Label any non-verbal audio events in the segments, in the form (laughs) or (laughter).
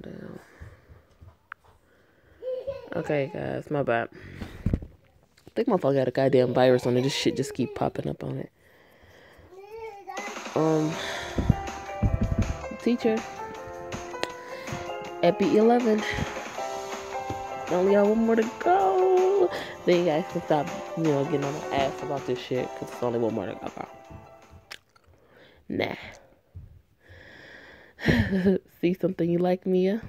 down. Okay, guys, my bad. I think my phone got a goddamn virus on it. This shit just keep popping up on it. Um, teacher, Epi 11. Only got one more to go. Then you guys can stop, you know, getting on my ass about this shit because it's only one more to go. Nah. (laughs) See something you like, Mia?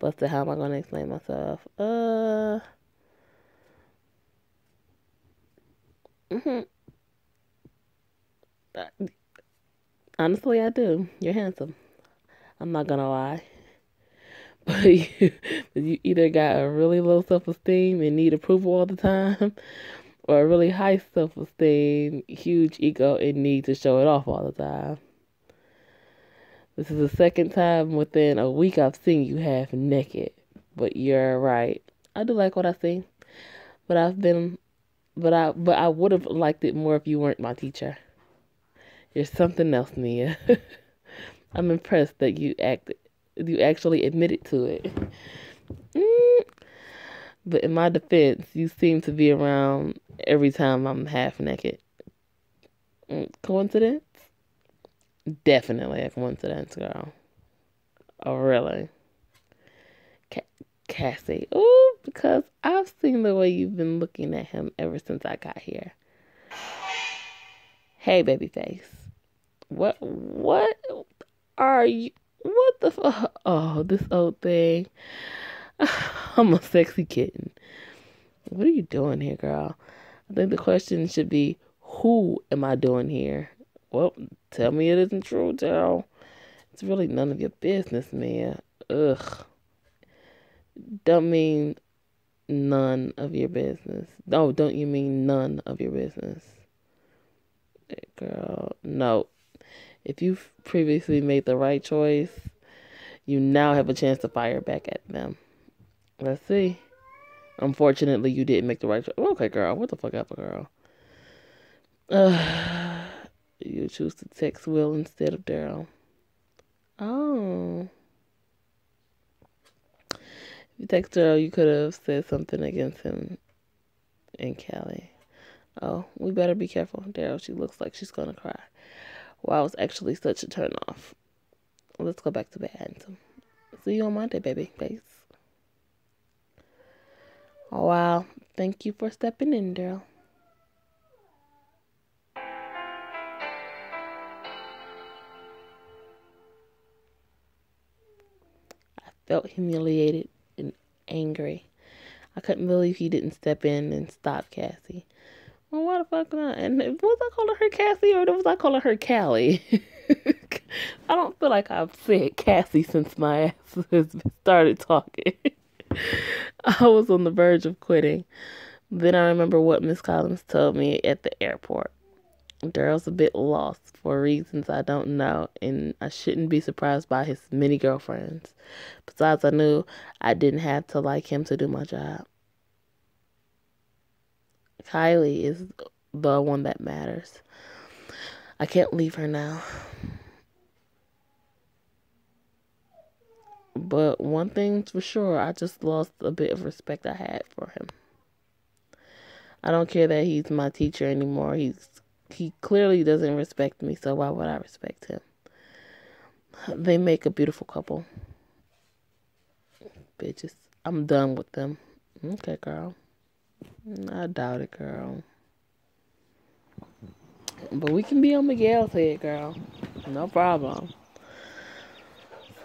Busted, how am I gonna explain myself? Uh. Mhm. Uh, honestly, I do. You're handsome. I'm not gonna lie. (laughs) But you, you either got a really low self esteem and need approval all the time, or a really high self esteem, huge ego, and need to show it off all the time. This is the second time within a week I've seen you half naked. But you're right. I do like what I see. But I've been but I but I would have liked it more if you weren't my teacher. You're something else, Mia. (laughs) I'm impressed that you act you actually admitted to it. Mm. But in my defense, you seem to be around every time I'm half naked. Mm, coincidence? Definitely a coincidence, girl. Oh, really? Cassie. Oh, because I've seen the way you've been looking at him ever since I got here. Hey, babyface. What? What are you? What the fuck? Oh, this old thing. (sighs) I'm a sexy kitten. What are you doing here, girl? I think the question should be, who am I doing here? Well, tell me it isn't true, Daryl. It's really none of your business, man. Ugh. Don't mean none of your business. No, don't you mean none of your business? Girl, no. If you've previously made the right choice, you now have a chance to fire back at them. Let's see. Unfortunately, you didn't make the right choice. Okay, girl. What the fuck up, girl? (sighs) Ugh. You choose to text Will instead of Daryl. Oh. If you text Daryl, you could have said something against him and Callie. Oh, we better be careful. Daryl, she looks like she's gonna cry. Wow, it's actually such a turn off. Let's go back to bed. See you on Monday, baby. Base. Oh, wow. Thank you for stepping in, Daryl. Felt humiliated and angry. I couldn't believe he didn't step in and stop Cassie. Well, why the fuck not? And was I calling her Cassie or was I calling her Callie? (laughs) I don't feel like I've said Cassie since my ass (laughs) has started talking. (laughs) I was on the verge of quitting. Then I remember what Miss Collins told me at the airport. Daryl's a bit lost for reasons I don't know, and I shouldn't be surprised by his many girlfriends. Besides, I knew I didn't have to like him to do my job. Kylie is the one that matters. I can't leave her now. But one thing's for sure, I just lost a bit of respect I had for him. I don't care that he's my teacher anymore. He's he clearly doesn't respect me, so why would I respect him? They make a beautiful couple. Bitches. I'm done with them. Okay, girl. I doubt it, girl. But we can be on Miguel's head, girl. No problem.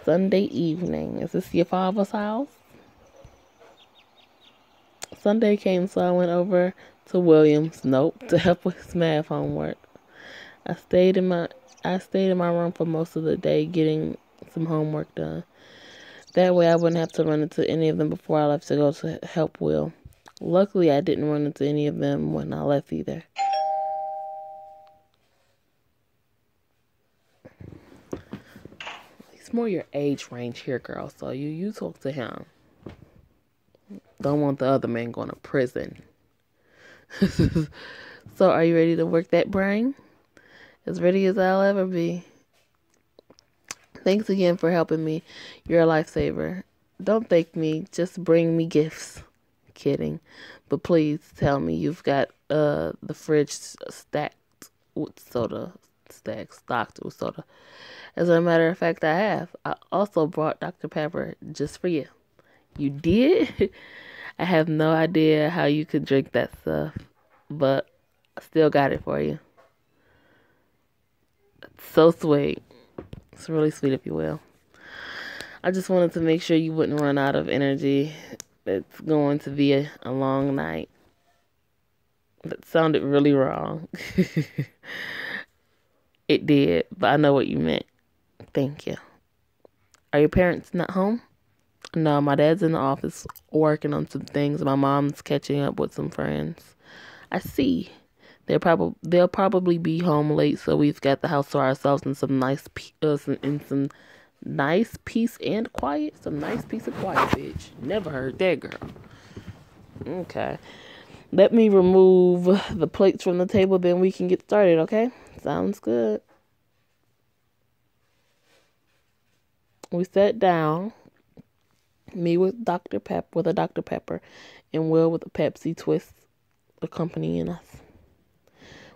Sunday evening. Is this your father's house? Sunday came, so I went over to Williams. Nope, (laughs) to help with his math homework. I stayed in my I stayed in my room for most of the day getting some homework done. That way I wouldn't have to run into any of them before I left to go to help Will. Luckily I didn't run into any of them when I left either. He's more your age range here, girl, so you you talk to him. Don't want the other man going to prison. (laughs) so, are you ready to work that brain? As ready as I'll ever be. Thanks again for helping me. You're a lifesaver. Don't thank me. Just bring me gifts. Kidding. But please tell me you've got uh the fridge stacked with soda. Stacked, stocked with soda. As a matter of fact, I have. I also brought Dr. Pepper just for you. You did? (laughs) I have no idea how you could drink that stuff, but I still got it for you. It's so sweet. It's really sweet, if you will. I just wanted to make sure you wouldn't run out of energy. It's going to be a, a long night. That sounded really wrong. (laughs) it did, but I know what you meant. Thank you. Are your parents not home? No, my dad's in the office working on some things. My mom's catching up with some friends. I see. They'll probably they'll probably be home late, so we've got the house to ourselves and some nice uh, some, some nice peace and quiet. Some nice peace and quiet, bitch. Never heard that, girl. Okay. Let me remove the plates from the table, then we can get started. Okay? Sounds good. We sat down me with Dr. Pep with a Dr. Pepper and Will with a Pepsi twist accompanying us.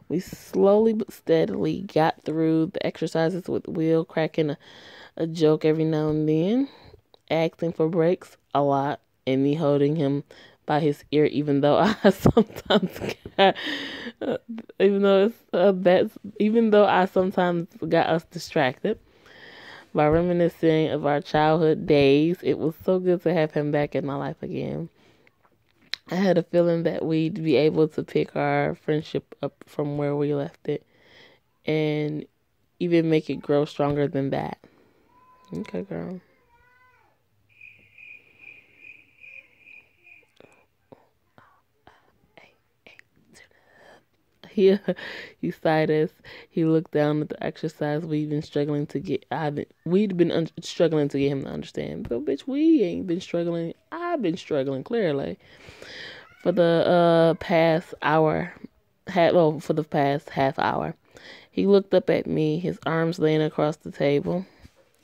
We slowly but steadily got through the exercises with Will cracking a, a joke every now and then, asking for breaks a lot, and me holding him by his ear, even though (laughs) I sometimes got, uh, even though it's uh, that's even though I sometimes got us distracted by reminiscing of our childhood days. It was so good to have him back in my life again. I had a feeling that we'd be able to pick our friendship up from where we left it and even make it grow stronger than that. Okay, girl. (laughs) he he sighed as he looked down at the exercise we've been struggling to get. I've been we'd been un- struggling to get him to understand. But bitch, we ain't been struggling. I've been struggling clearly for the uh past hour. Had well for the past half hour. He looked up at me, his arms laying across the table,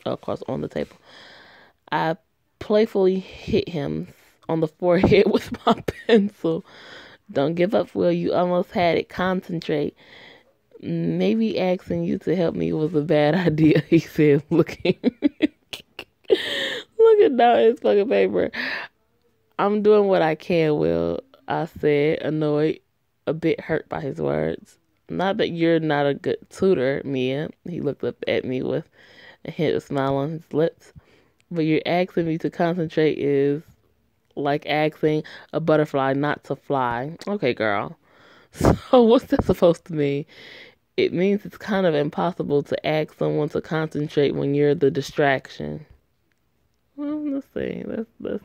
across on the table. I playfully hit him on the (laughs) forehead with my pencil. Don't give up, Will. You almost had it. Concentrate. Maybe asking you to help me was a bad (laughs) idea, he said, looking looking down his fucking paper. I'm doing what I can, Will, I said, annoyed, a bit hurt by his words. Not that you're not a good tutor, Mia. He looked up at me with a hint of smile on his lips. But you're asking me to concentrate is like asking a butterfly not to fly. Okay, girl. (laughs) So what's that supposed to mean? It means it's kind of impossible to ask someone to concentrate when you're the distraction. Well, let's see. Let's let's.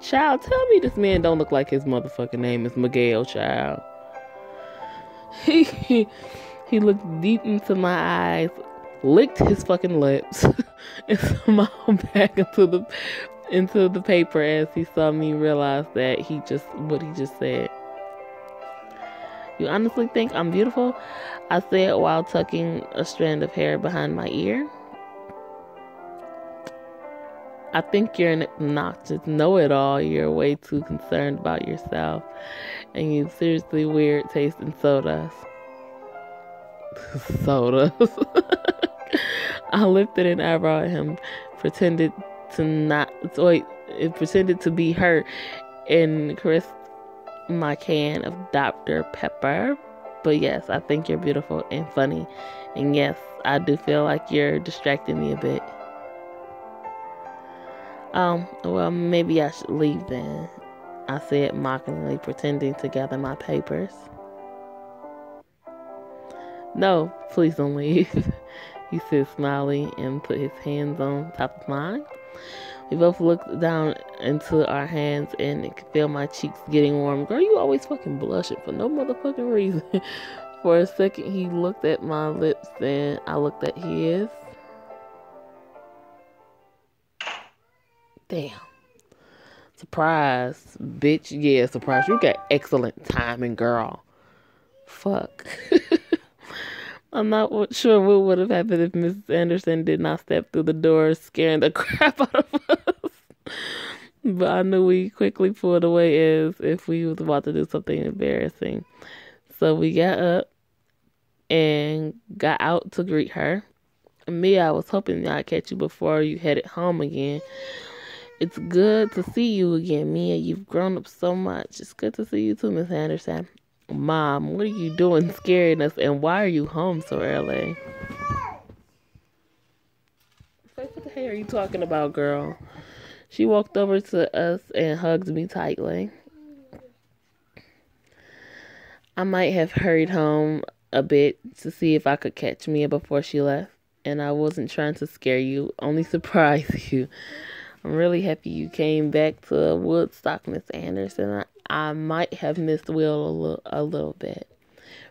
Child, tell me this man don't look like his motherfucking name is Miguel, child. (laughs) He he, he looked deep into my eyes, licked his fucking lips, (laughs) and smiled (laughs) back into the into the paper as he saw me realize that he just what he just said. You honestly think I'm beautiful? I said while tucking a strand of hair behind my ear. I think you're an obnoxious know it all. You're way too concerned about yourself. And you seriously weird tasting sodas. (laughs) sodas. I lifted an eyebrow at him, pretended to not wait, it pretended to be her, and caressed my can of Dr. Pepper. But yes, I think you're beautiful and funny. And yes, I do feel like you're distracting me a bit. Um, well, maybe I should leave then. I said mockingly, pretending to gather my papers. No, please don't leave. (laughs) he said, smiling, and put his hands on top of mine. We both looked down into our hands and could feel my cheeks getting warm. Girl, you always fucking blushing for no motherfucking reason. (laughs) for a second, he looked at my lips and I looked at his. Damn. Surprise, bitch. Yeah, surprise. You got excellent timing, girl. Fuck. (laughs) I'm not sure what would have happened if Mrs. Anderson did not step through the door, scaring the (laughs) crap out of us. but I knew we quickly pulled away as if we was about to do something embarrassing. So we got up and got out to greet her. Me, I was hoping I'd catch you before you headed home again. It's good to see you again, Mia. You've grown up so much. It's good to see you too, Miss Anderson. Mom, what are you doing scaring us and why are you home so early? What the hell are you talking about, girl? She walked over to us and hugged me tightly. I might have hurried home a bit to see if I could catch Mia before she left, and I wasn't trying to scare you, only (laughs) surprise you. I'm really happy you came back to Woodstock, Miss Anderson. I, I might have missed Will a little, a little bit.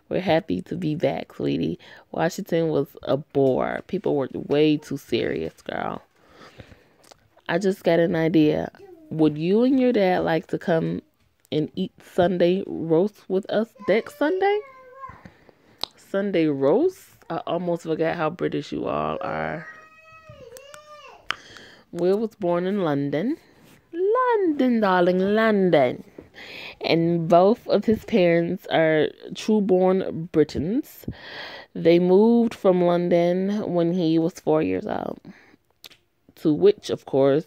We're happy to be back, sweetie. Washington was a bore. People were way too serious, girl. I just got an idea. Would you and your dad like to come and eat Sunday roast with us next Sunday? Sunday roast? I almost forgot how British you all are. Will was born in London. London, darling, London. And both of his parents are true born Britons. They moved from London when he was four years old. To which, of course,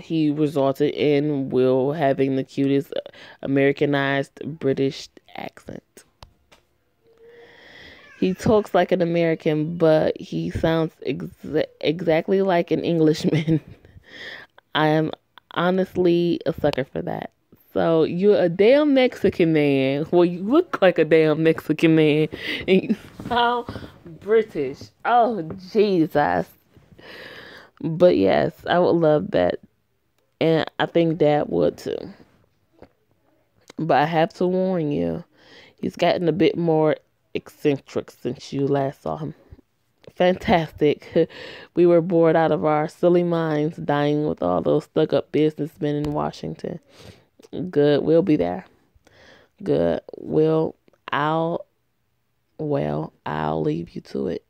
he resulted in Will having the cutest Americanized British accent. He talks like an American, but he sounds exa- exactly like an Englishman. (laughs) I am honestly a sucker for that. So you're a damn Mexican man. Well, you look like a damn Mexican man, and you sound British. Oh Jesus! But yes, I would love that, and I think Dad would too. But I have to warn you, he's gotten a bit more eccentric since you last saw him. Fantastic. (laughs) We were bored out of our silly minds dying with all those stuck up businessmen in Washington. Good. We'll be there. Good. We'll, I'll, well, I'll leave you to it.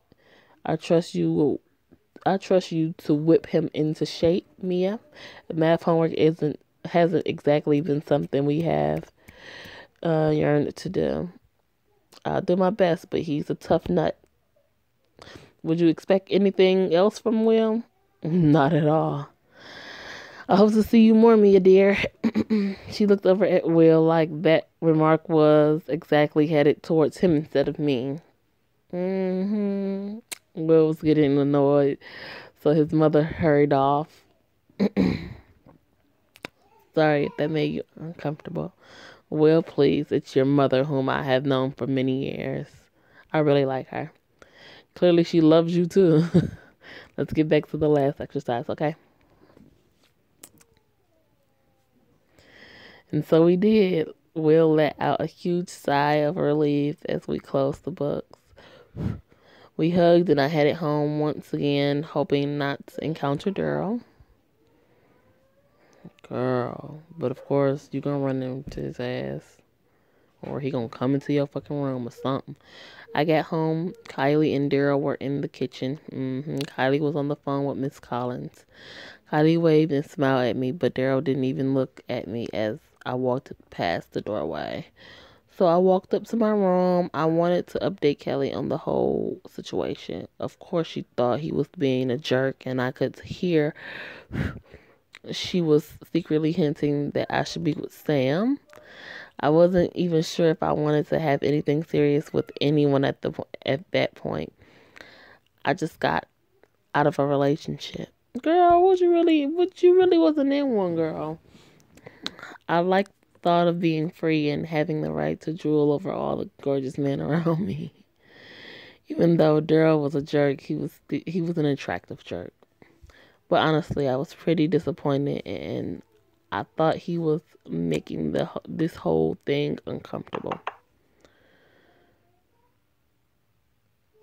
I trust you will. I trust you to whip him into shape, Mia. Math homework isn't hasn't exactly been something we have uh, yearned to do. I'll do my best, but he's a tough nut. Would you expect anything else from Will? (laughs) Not at all. I hope to see you more, Mia dear. (clears throat) she looked over at Will like that remark was exactly headed towards him instead of me. Mm-hmm. Will was getting annoyed, so his mother hurried off. (clears throat) Sorry if that made you uncomfortable. Well, please, it's your mother whom I have known for many years. I really like her. Clearly, she loves you too. (laughs) Let's get back to the last exercise, okay? And so we did. Will let out a huge sigh of relief as we closed the books. We hugged and I headed home once again, hoping not to encounter Daryl. Girl. But of course, you gonna run into his ass. Or he gonna come into your fucking room or something. I got home. Kylie and Daryl were in the kitchen. Mm-hmm. Kylie was on the phone with Miss Collins. Kylie waved and smiled at me, but Daryl didn't even look at me as I walked past the doorway. So I walked up to my room. I wanted to update Kelly on the whole situation. Of course, she thought he was being a jerk, and I could hear she was secretly hinting that I should be with Sam. I wasn't even sure if I wanted to have anything serious with anyone at the at that point. I just got out of a relationship. Girl, was you really what you really wasn't in one girl. I like thought of being free and having the right to drool over all the gorgeous men around (laughs) me. Even though Daryl was a jerk, he was he was an attractive jerk. But honestly, I was pretty disappointed and I thought he was making the this whole thing uncomfortable.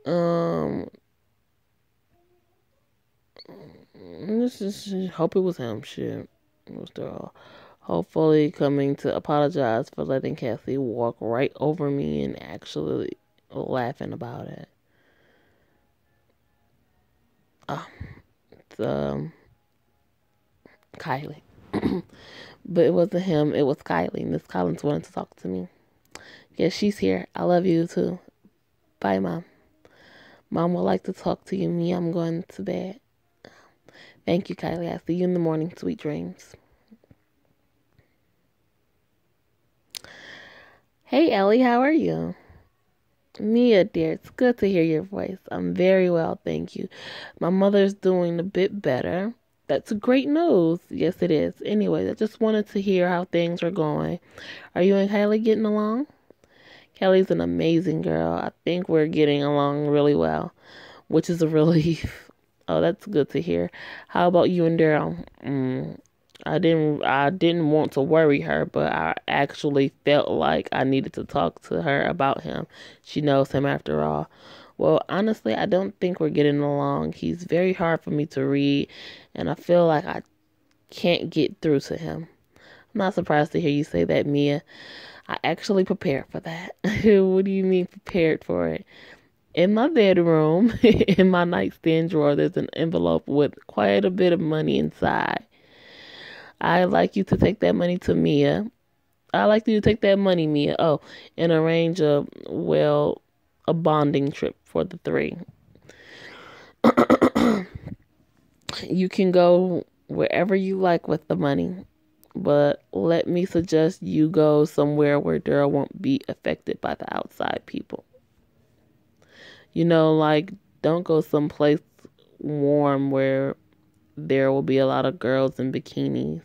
Um this is hope it was him shit. Daryl. Hopefully coming to apologize for letting Kathy walk right over me and actually laughing about it. Oh, um Kylie. (clears throat) but it wasn't him, it was Kylie. Miss Collins wanted to talk to me. Yes, she's here. I love you too. Bye, Mom. Mom would like to talk to you. Me, I'm going to bed. Thank you, Kylie. I'll see you in the morning. Sweet dreams. Hey, Ellie, how are you? Mia, dear, it's good to hear your voice. I'm very well, thank you. My mother's doing a bit better. That's great news. Yes, it is. Anyway, I just wanted to hear how things are going. Are you and Kylie getting along? Kelly's an amazing girl. I think we're getting along really well, which is a (laughs) relief. Oh, that's good to hear. How about you and Daryl? Mm, I didn't I didn't want to worry her, but I actually felt like I needed to talk to her about him. She knows him after all. Well, honestly, I don't think we're getting along. He's very hard for me to read, and I feel like I can't get through to him. I'm not surprised to hear you say that, Mia. I actually prepared for that. (laughs) what do you mean prepared for it? In my bedroom, (laughs) in my nightstand drawer, there's an envelope with quite a bit of money inside. I'd like you to take that money to Mia. I'd like you to take that money, Mia. Oh, and arrange a, well, a bonding trip for the three. (clears throat) you can go wherever you like with the money but let me suggest you go somewhere where Daryl won't be affected by the outside people. You know, like, don't go someplace warm where there will be a lot of girls in bikinis.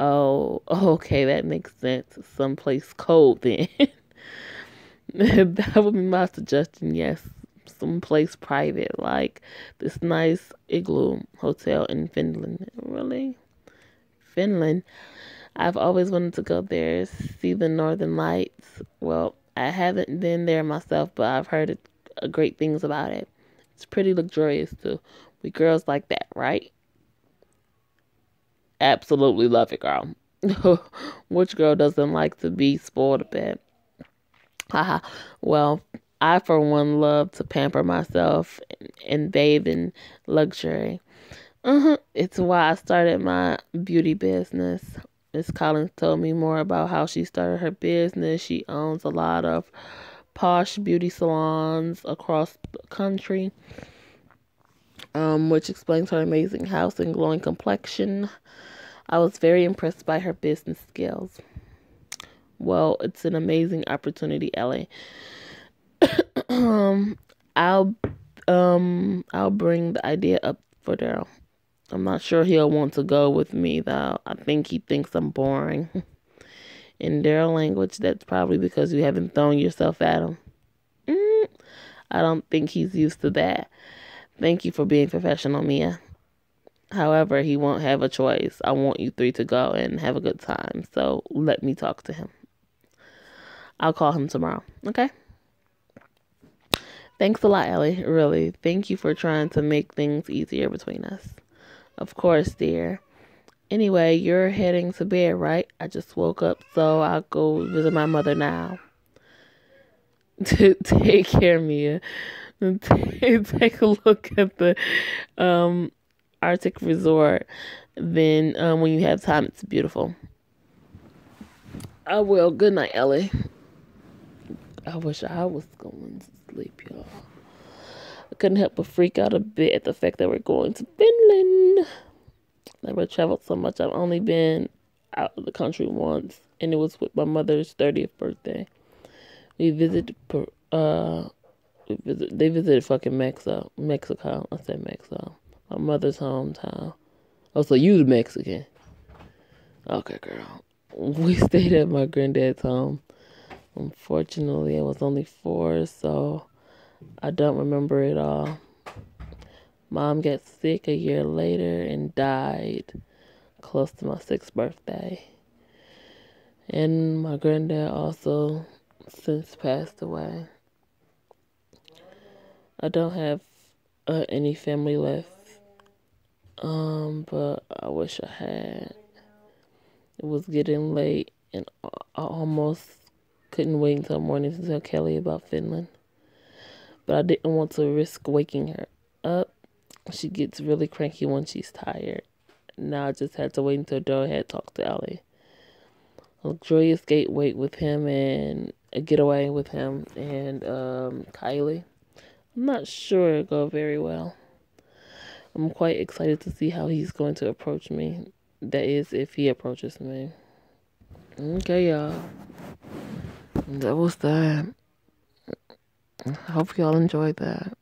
Oh, (laughs) okay, that makes sense. Someplace cold then. (laughs) that would be my suggestion, yes. Someplace private, like this nice igloo hotel in Finland. Really? Finland. I've always wanted to go there, see the northern lights. Well, I haven't been there myself, but I've heard great things about it. It's pretty luxurious too. We girls like that, right? Absolutely love it, girl. (laughs) Which girl doesn't like to be spoiled a bit? Haha. well, I for one love to pamper myself and bathe in luxury. Uh-huh. It's why I started my beauty business. Miss Collins told me more about how she started her business. She owns a lot of posh beauty salons across the country, um, which explains her amazing house and glowing complexion. I was very impressed by her business skills. Well, it's an amazing opportunity, Ellie. um, I'll um I'll bring the idea up for Daryl. I'm not sure he'll want to go with me though. I think he thinks I'm boring. (laughs) In their language, that's probably because you haven't thrown yourself at him. Mm, I don't think he's used to that. Thank you for being professional, Mia. However, he won't have a choice. I want you three to go and have a good time. So let me talk to him. I'll call him tomorrow. Okay? Thanks a lot, Ellie. Really. Thank you for trying to make things easier between us. Of course, dear. Anyway, you're heading to bed, right? I just woke up, so I'll go visit my mother now. (laughs) Take care, Mia. (laughs) Take a look at the um, Arctic resort. Then, um, when you have time, it's beautiful. I will. Good night, Ellie. I wish I was going to sleep, y'all I couldn't help but freak out a bit at the fact that we're going to Finland. Never traveled so much. I've only been out of the country once, and it was with my mother's 30th birthday. We visited, uh, we visit, they visited fucking Mexico. Mexico. I said Mexico. My mother's hometown. Oh, so you Mexican. Okay, girl. (laughs) We stayed at my granddad's home. Unfortunately, I was only four, so I don't remember it all. Mom got sick a year later and died close to my sixth birthday. And my granddad also since passed away. I don't have uh, any family left. Um, but I wish I had. It was getting late and I almost couldn't wait until morning to tell Kelly about Finland. but I didn't want to risk waking her up. She gets really cranky when she's tired. Now I just had to wait until Daryl had talked to Ellie. A luxurious gateway with him and a getaway with him and um, Kylie. I'm not sure it'll go very well. I'm quite excited to see how he's going to approach me. That is, if he approaches me. Okay, y'all. That was that. I hope y'all enjoyed that.